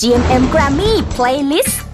GMM Grammy Playlist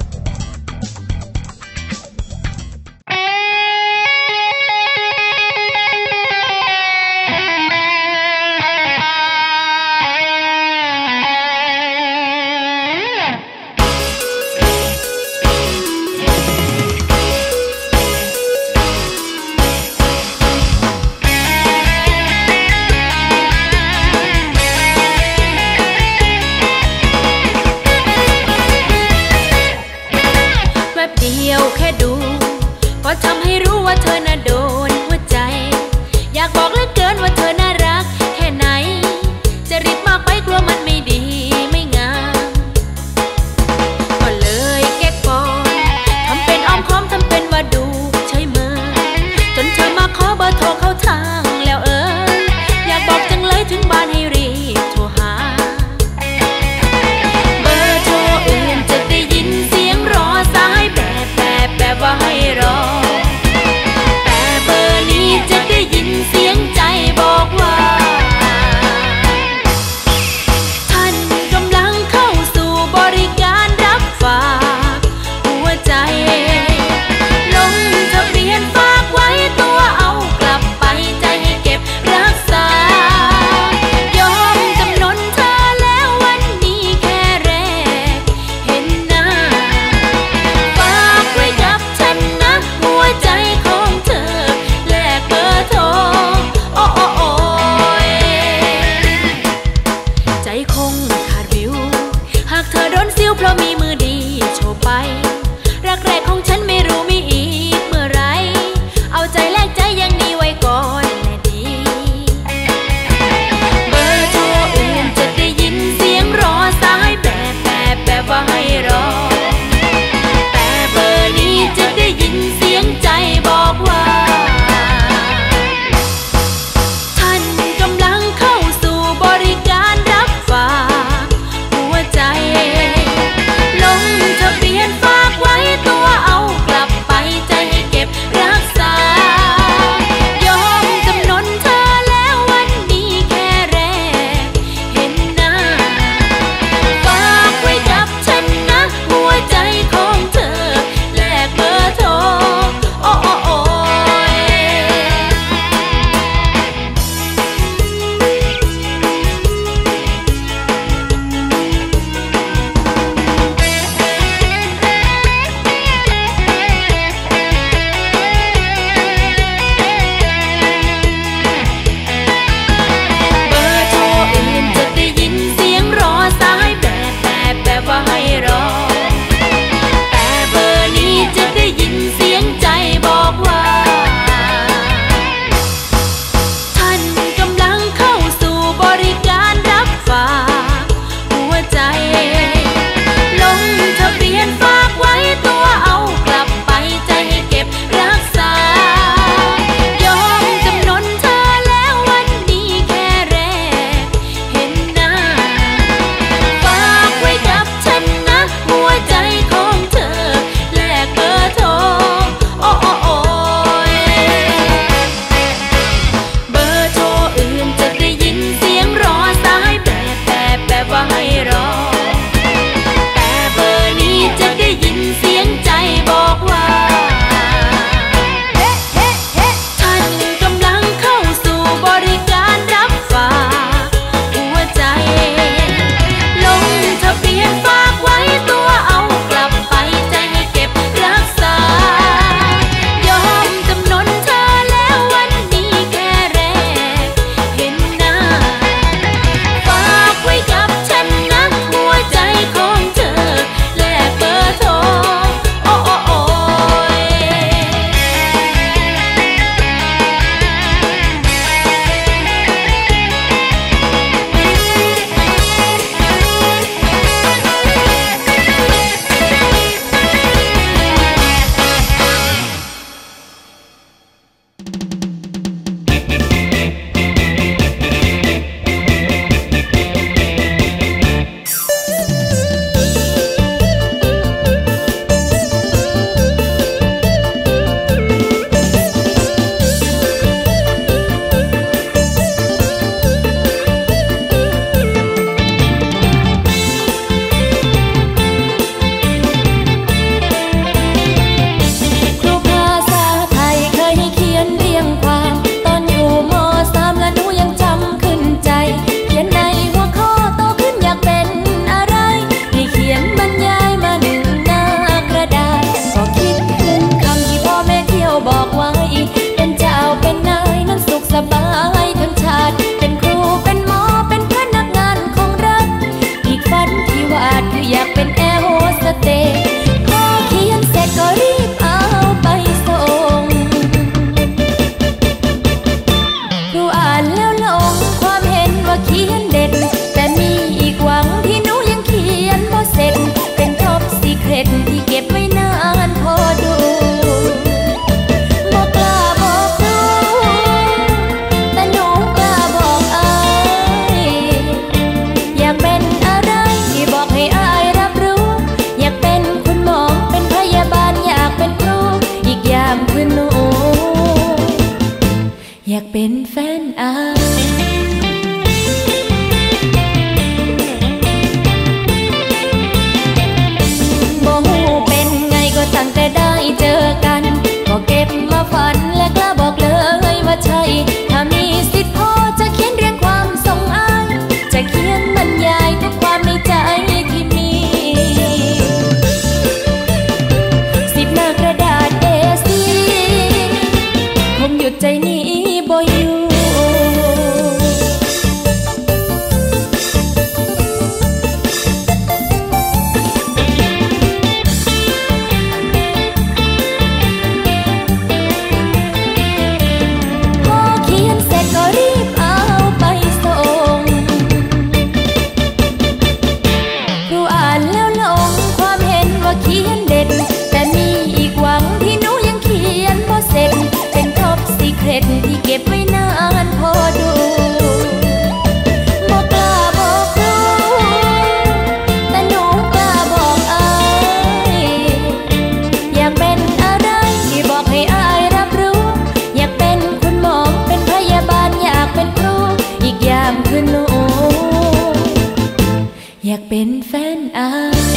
อา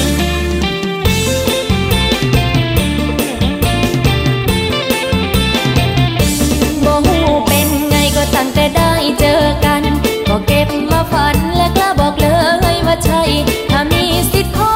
ยบ่ฮู้เป็นไงก็ตั้งแต่ได้เจอกัน ก็เก็บมาฝันและกล้าบอกเลยว่าใช่ ถ้ามีสิทธิ์ขอ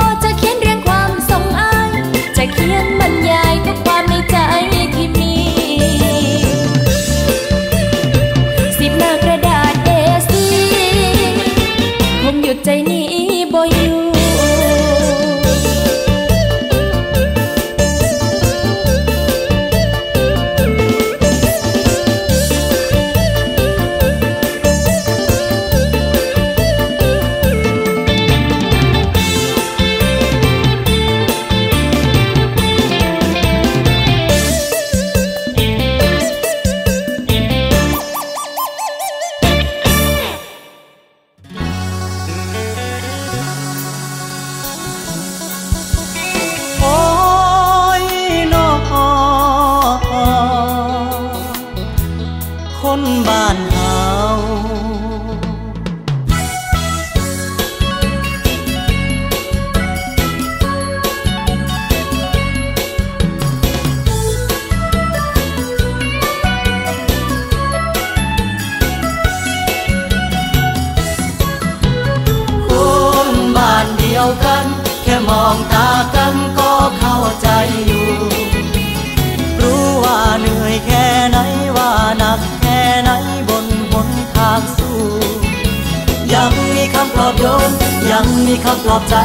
คำปลอบใจ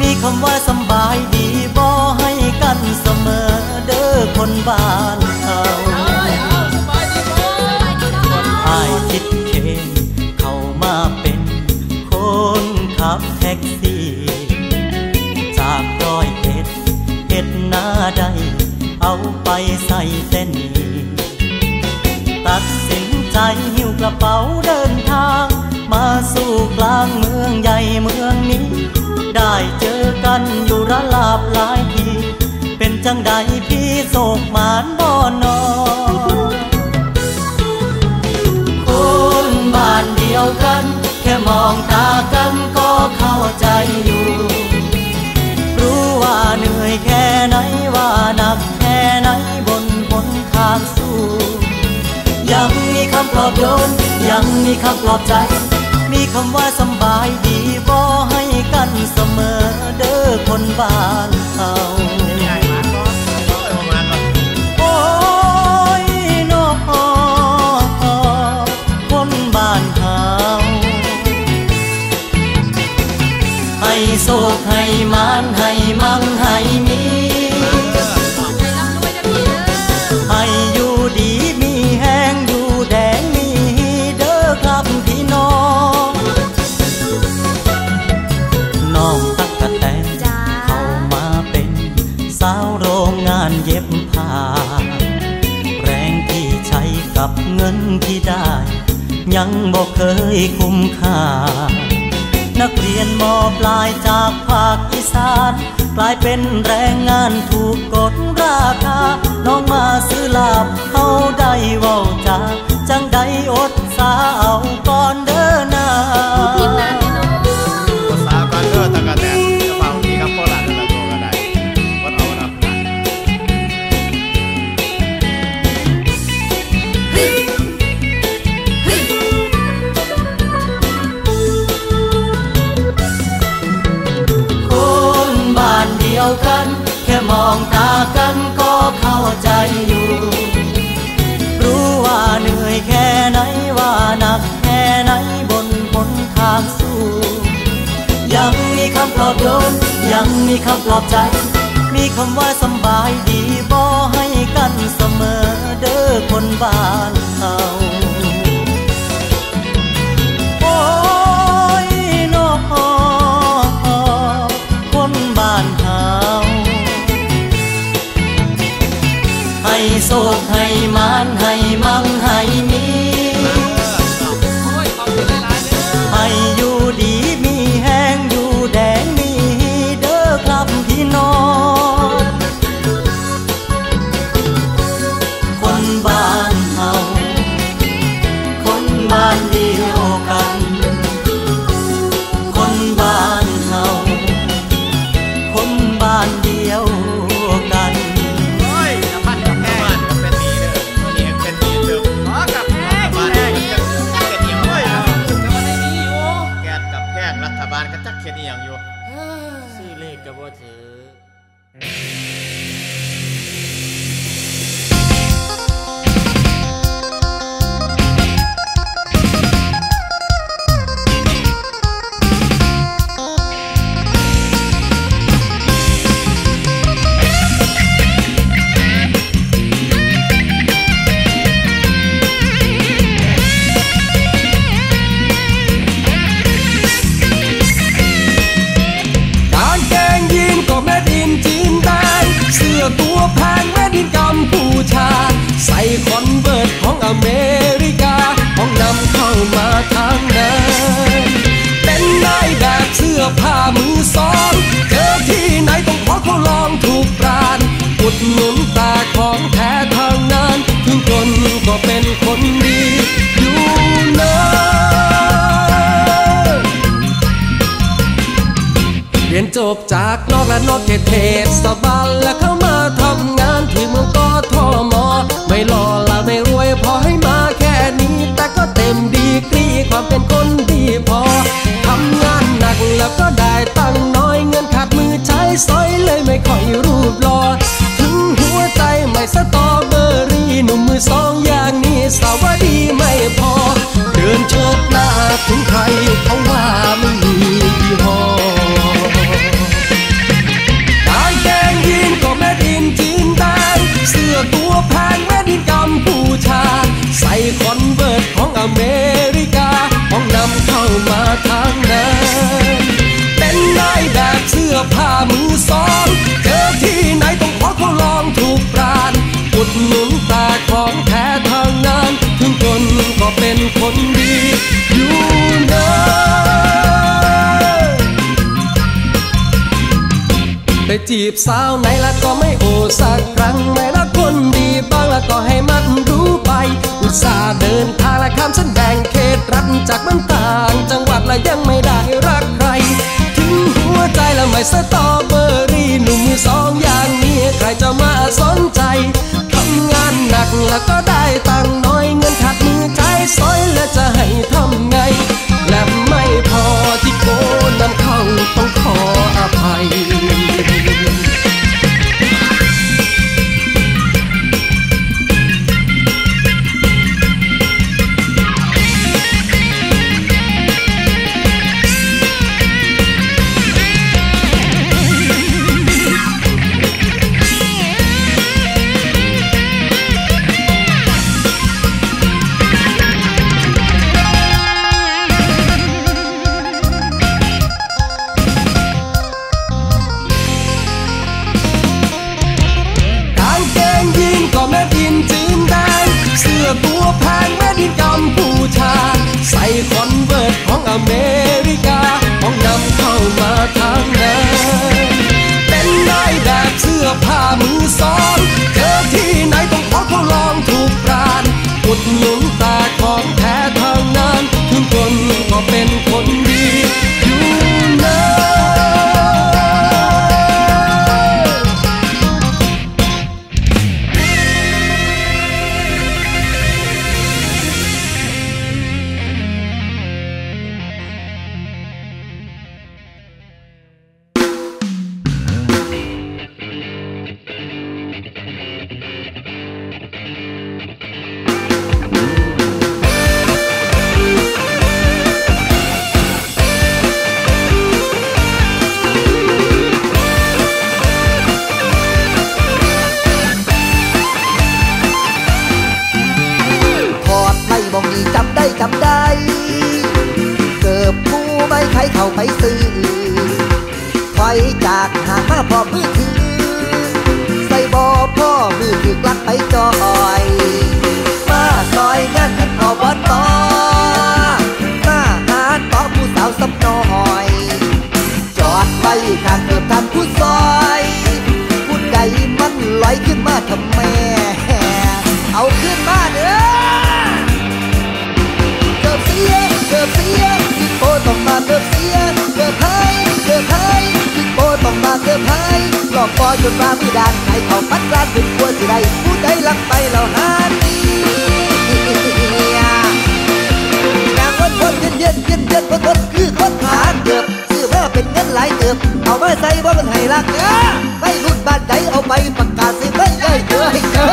มีคำว่าสบายดีบ่ให้กันเสมอเด้อคนบ้านเขาอายคิดเคนเข้ามาเป็นคนขับแท็กซี่จากร้อยเอ็ดเอ็ดหน้าใดเอาไปใส่เส้นีตัดสินใจหิ้วกระเป๋าเดินทาง มาสู่กล ระลาบหลายที เป็นจังใดพี่โศกหมานบ่อนอคนบ้านเดียวกัน แค่มองตากันก็เข้าใจอยู่ รู้ว่าเหนื่อยแค่ไหนว่าหนักแค่ไหนบนบนทางสู้ ยังมีคำปลอบโยน ยังมีคำปลอบใจ มีคำว่าสบายดีบ่ให้กันเสมอ บ้านเขาโอ้ยน้อคนบ้านเฮาให้โศกให้มาน ที่ได้ ยังบอกเคยคุ้มค่า นักเรียนมอปลายจากภาคอีสานกลายเป็นแรงงานถูกกดราคา น้องมาซื้อลาบเขาได้ว่าจาจังใดอดสาเอาก็ มีคำปลอบใจ มีคำว่าสบายดีบ่ให้กันเสมอเด้อคนบ้านเฮาโอ้ยนอคนบ้านเฮาให้โศกให้มานให้มั่งให้ เรียนจบจากนอกและนอกเขตเทศบาลและเข้ามาทำงานที่เมืองกทมไม่หล่อละไม่รวยพอให้มาแค่นี้ แต่ก็เต็มดีกรีความเป็นคนดีพอทำงานหนักแล้วก็ได้ตังน้อยเงินขาดมือใช้สอยเลยไม่ค่อยรูปหล่อถึงหัวใจไม่สตอเบอรี่หนุ่มมือสองอย่างนี้สาวดีไม่พอ เดินโชกหน้าถึงใครเขาว่าไม่มียี่ห้อ ตัวแพงแม่ดินกัมพูชา ใส่คอนเวิร์ตของอเมริกาของนำเข้ามาทางนั้นเป็นนายแบบเสื้อผ้ามือสองเจอที่ไหนต้องขอเขาลองถูกปราณอุดหนุนตาของแท้ทางนั้นถึงจนก็เป็นคนดีอยู่นะไปจีบสาวไหนแล้วก็ไม่โอสักครั้งไม่ละคนดี บ้างแล้วก็ให้มันรู้ไป อุตส่าห์เดินทางและข้ามเส้นแบ่งเขตรัฐจากมันต่างจังหวัดและยังไม่ได้รักใคร ถึงหัวใจแล้วไม่สตอเบอรี่หนุ่มมือสองอย่างนี้ใครจะมาสนใจทำงานหนักแล้วก็ได้ตังน้อยเงินขาดมือใช้สอยแล้วจะให้ทำไง และไม่พอที่โกนำเข้าต้องขออภัย มาเกือบหายหลอกปอจนมามือดานให้เขาพัดร้านเป็นกลัวสิได้ผู้ใดลักไปแล้วหาดีนางวันวนเย็นเย็นเย็นเย็นพนวนคือคนหาเกือบซื้อมาเป็นเงินหลายเกือบเอามาใส่ว่ามันให้รักเด้อไม่รุ่นบ้านใดเอาไปประกาศสิไม่ได้เจอให้เจอ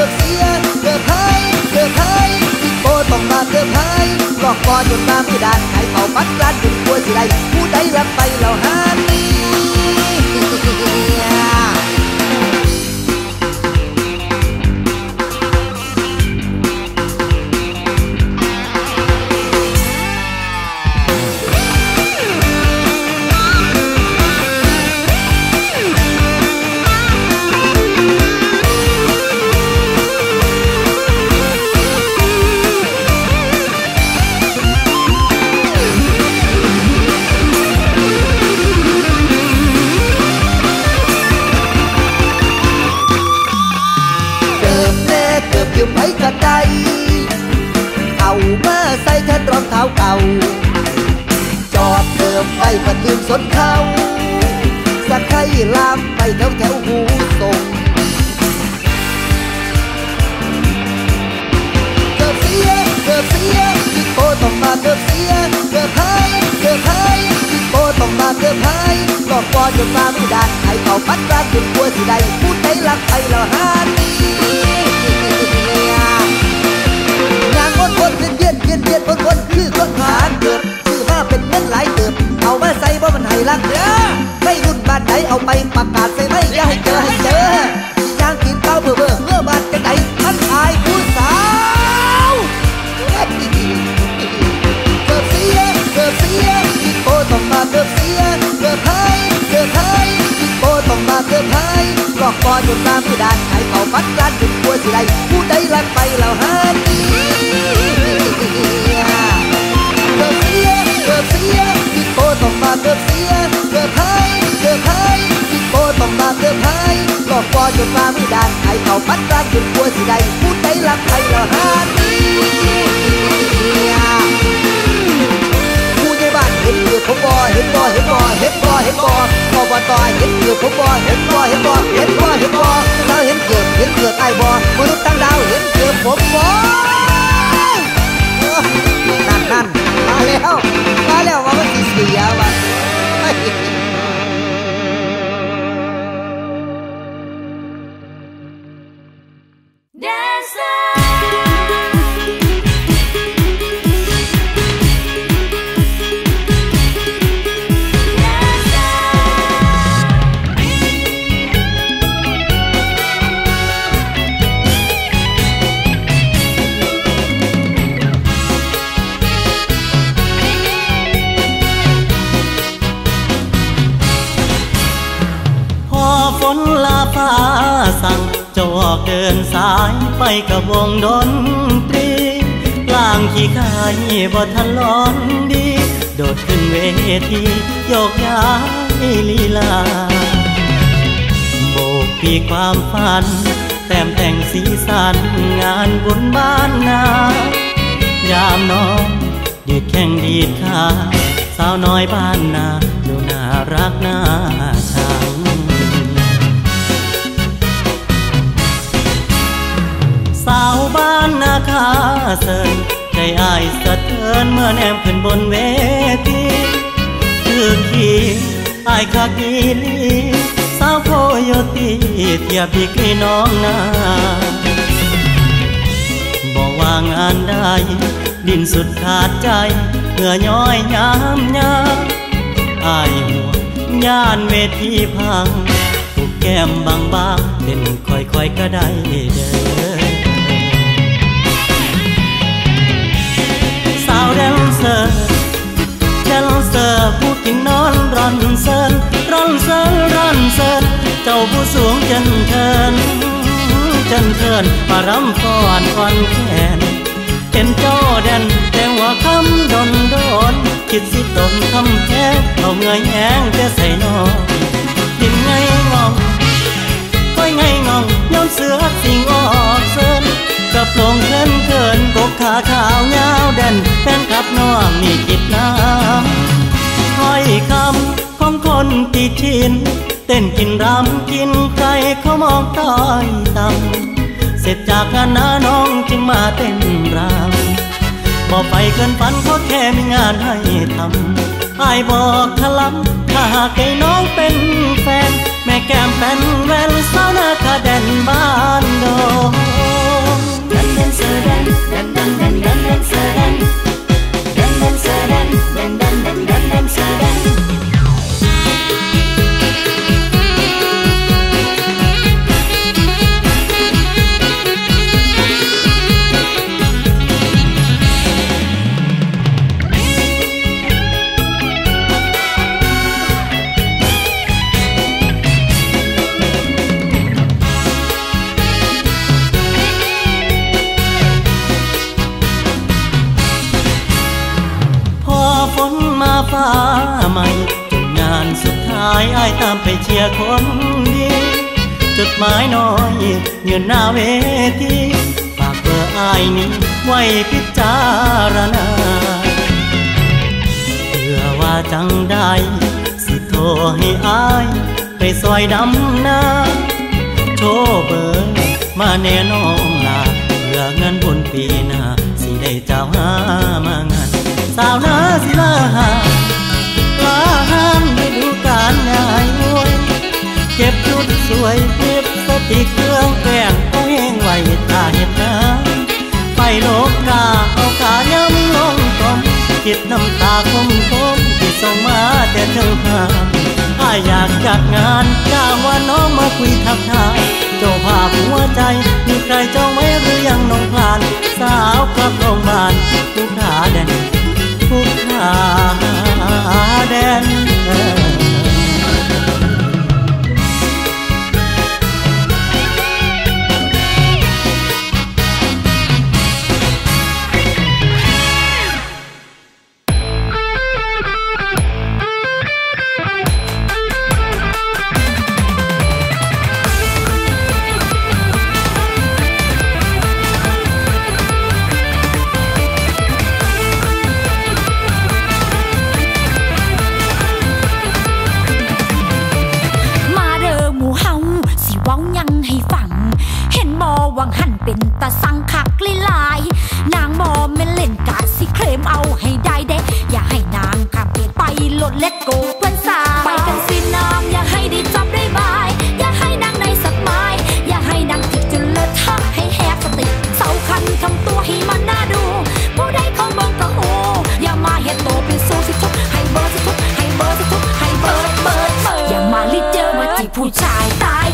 กือบเสียเกือบหายเกือบหายพี่โปต้องมาเกือบหายหลอกคอจนมามือดานใครเขาปัดร้านดึงตัวสิไรผู้ใดรับไปแล้วหานี้ ทนรองเก่า จอดเดิมไปประตืมสนเขาสักไข่ลามไปแถวแถวหูส่งเกือบเสียเกือบเสียพี่โปต้องมาเกือบเสียเกือบหายเกือบหายพี่โปต้องมาเกือบหายหลอกปอจนมาไม่ได้ให้เขาปัดร้านจนกลัวสิได้พูดได้รักไปแล้วหานี้งานวนวนเวียนเย นเวียนเวียนคือคนหานเกิดซื้อมาเป็นเงินหลายเติบเอามาใส่ว่มันให้รักเด้อไม่รุ่นบ้านไหนเอาไปประกาศใส่ไม่อย่าให้เจอให้เจอยางกินเต้าเบื่อเบื่อเมื่อบ้านจังไหนท่านอายผู้สาวเกือบเสียเกือบเสียพี่โปต้องมาเกือบเสียเกือบหายเกือบหายพี่โปต้องมาเกือบหายหลอกปอจนมามือดานให้เขาปัดร้านจนกลัวสิได้ผู้ใดลักไปแล้วหาดีเกือบเสียเกื อบเสียพี่โปต้องมาเกือบเสียเกือบหายเกือบหายพี่โปต้องมาเกือบหายหลอกปอจนมาไมือดานให้เขาปัดร้านจนกลัวสิได้ผู้ใดลักไปแล้วหาดีผู้ใหญ่บ้านเห็นเกือบผมบ่เห็นบ่เห็นบ่เห็นบ่เห็นบ่อบตเห็นเกือบผมบ่เห็นบ่เห็นบ่เห็นบ่เห็นบ่เราเห็นเกือบเห็นเกือบไอ้บ่มนุษย์ต่างดาวเห็นเกือบผมบ่นั่ แล้วมายไปกับวงดนตรีกลางขี้ขายบ่ทันร้อนดี โดดขึ้นเวทีโยกย้ายลีลาโบกปีความฝัน แต้มแต่งสีสันงานบุญบ้านนา ยามน้องดีดแข่งดีดขาสาวน้อยบ้านนาดูน่ารักน่าชัง สาวบ้านนาคาเซินใจอายสะเทือนเมื่อแนมขึ้นบนเวทีคือขี่อายคักอีลีสาวโคโยตีเทียบพี่กลีน้องนาบอกว่างานได้ ดินสุดขาดใจเพื่อย้อยยามยามอายหัวย่านเวทีพังถูกแก้มบางๆเล่นค่อยๆก็ได้เด้อ กินนอนร่อนเซินร่อนเซินร่อนเซินเจ้าผู้สูงจันเทินจันเทินมารำฟ้อนอ่อนแขนเห็นเจ้าแดนแต่หัวคำดนโดนคิดสิตนคำแค่เอาเงยแห้งแต่ใส่นอนดินไงงองก้อยไงงองย้อนเสือสิงออกเซินกับลงเทิน รับน้องมีจิตน้ำถ้อยคำของคนติดชิน เต้นกินรำกินใครเขามองต้อยต่ำเสร็จจากงานนาน้องจึงมาเต้นรำบอกไปเกินฝันเขาแค่มีงานให้ทำไอ้บอกทะลำถ้าหากไอ้น้องเป็นแฟน แม่แก้มเป็นแวนสาวนาคาแดนบ้านโดงดันดันเซอร์ ดันเซอร์ มาฟ้าใหม่จบงานสุดท้ายไอ้ายตามไปเชียร์คนดีจุดหมายน้อยยืนหน้าเวทีฝากเบอร์ไอ้ายนี้ไว้พิจารณาเพื่อว่าจังได้สิโทรให้อายไปซอยดำนาโชว์เบอร์มาแน่น้องลาเพื่อเงินบุญปีหน้าสิได้เจ้าหามางาน สาวนาสิลาหาลาห้ามได้ดูการงายมวยเก็บชุดสวยเก็บสติเครื่องแป้งเอาแห้งไว้ตาเห็ดน้ำไปโลกกาเอาขาย้ำลงตมคิดน้ำตาคมคมที่ส่งมาแต่เธอหาอ้าอยากจัดงานจ้างว่าน้องมาคุยทักทายเจ้าภาพหัวใจ มีใครจองไว้หรือยังน้องผ่าน สาวกลับโรงพยาบาลผู้ขาแดน แดน เล็กโกเพื่อนสาวไปกันสิน้องอย่าให้ได้จับได้บาย อย่าให้นางในสักไม้อย่าให้นางติดจนเลอะเทอะให้แหกสติเสาคันทำตัวให้มันน่าดู ผู้ใดเขาเบิ่งก็โหอย่ามาเฮ็ดโตเป็นโซสิทุกให้เบอร์สิทุกให้เบอร์สิทุกให้เบิร์ดเบิร์ดเบิร์ดอย่ามาลิเจอมาจีผู้ชายตาย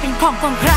เป็นของของใคร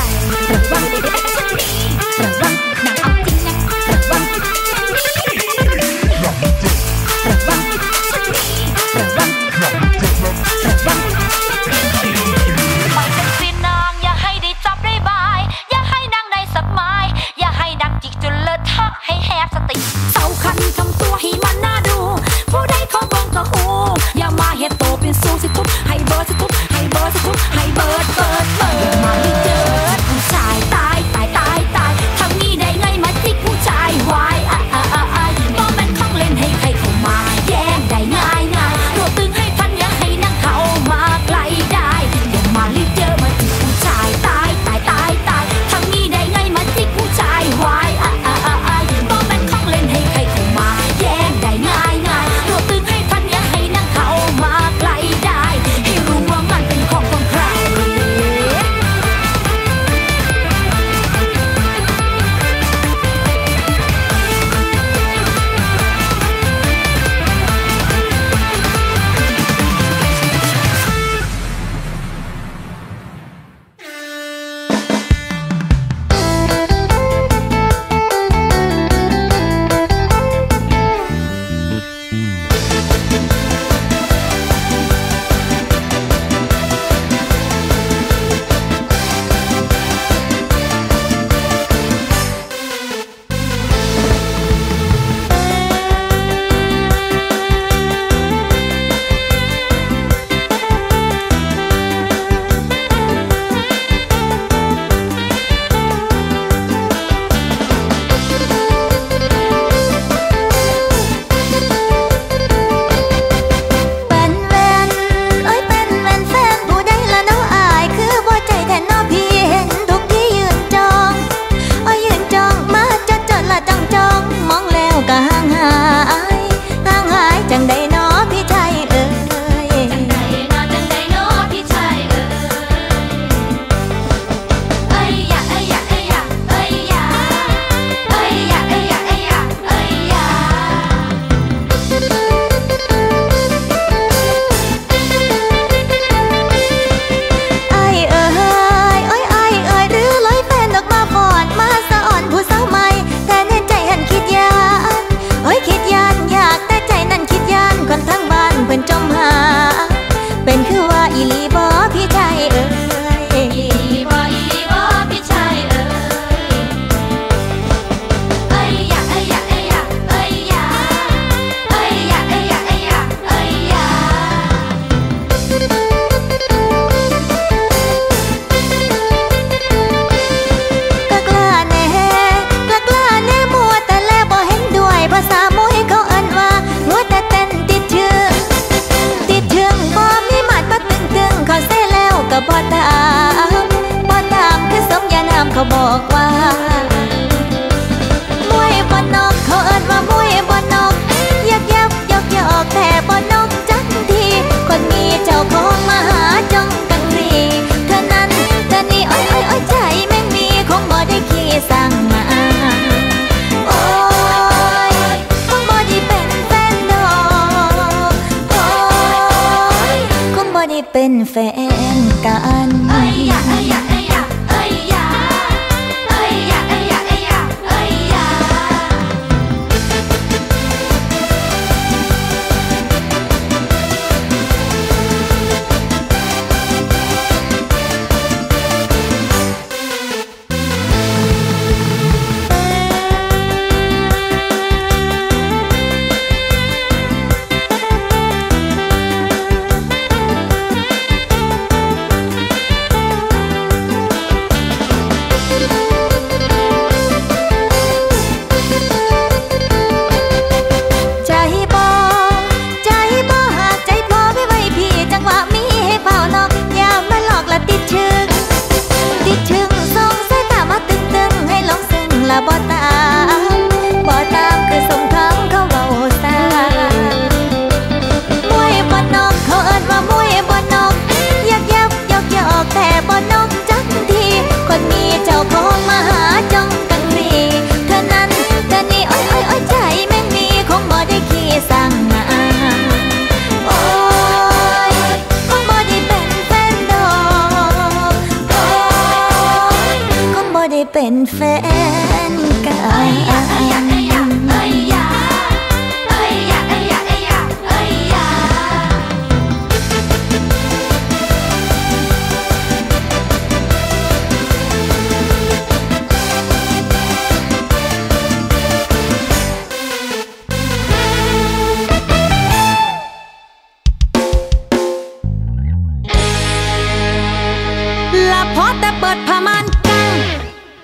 พอแต่เปิดผ้ามานกัง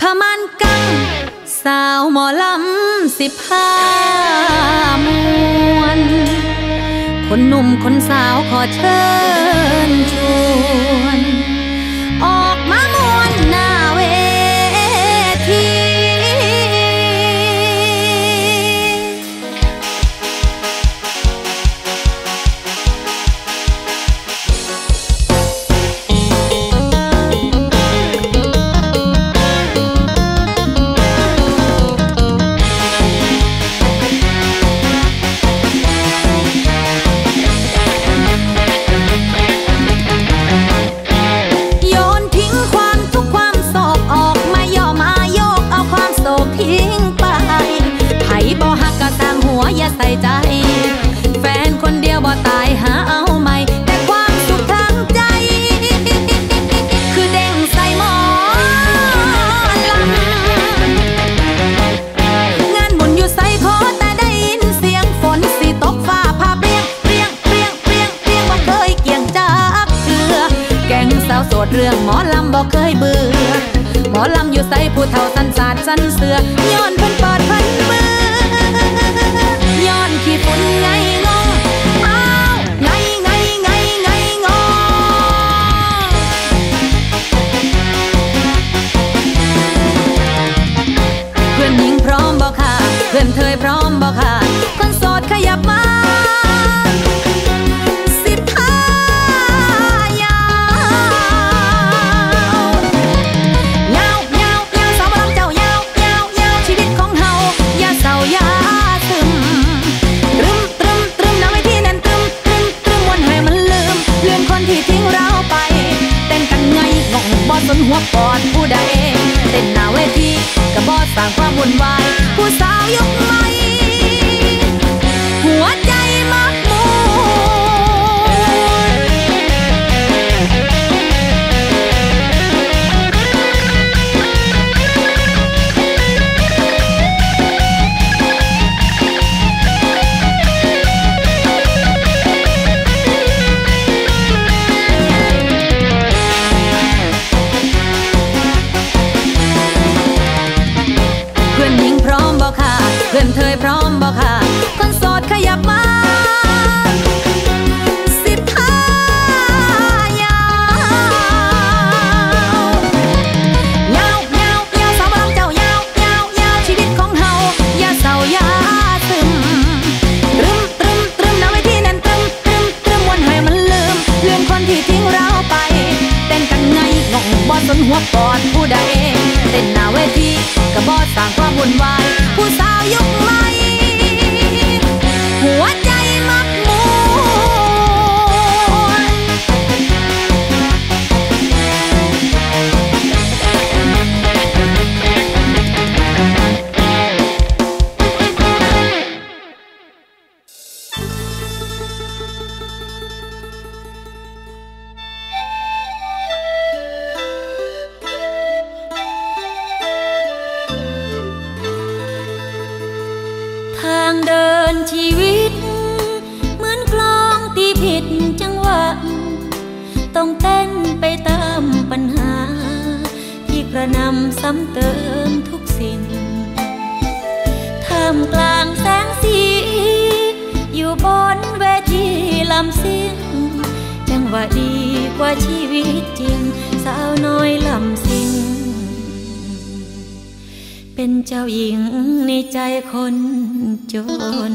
ผ้ามานกัง สาวหมอลำสิบห้ามวน คนหนุ่มคนสาวขอเชิญชวน มอลำบอกเคยเบื่อ หมอลำอยู่ใส่ผู้เฒ่าสันสาดสันเสือ ย้อนเพิ่นปิดเพิ่นมือ ย้อนขี้ฝุ่นไงงออาไงไงไงไงงอเพื่อนหญิงพร้อมบอกค่ะ เพื่อนเธอพร้อมบอกค่ะ คนโสดขยับมา หัวปอดผู้ใดเต้นหน้าเวทีกระบอสร้างความวุ่นวายผู้สาวยกไม้ นำซ้ำเติมทุกสิ่งท่ามกลางแสงสี อยู่บนเวทีลำซิ่งจังหวะดีกว่าชีวิตจริง สาวน้อยลำซิ่งเป็นเจ้าหญิงในใจคนจน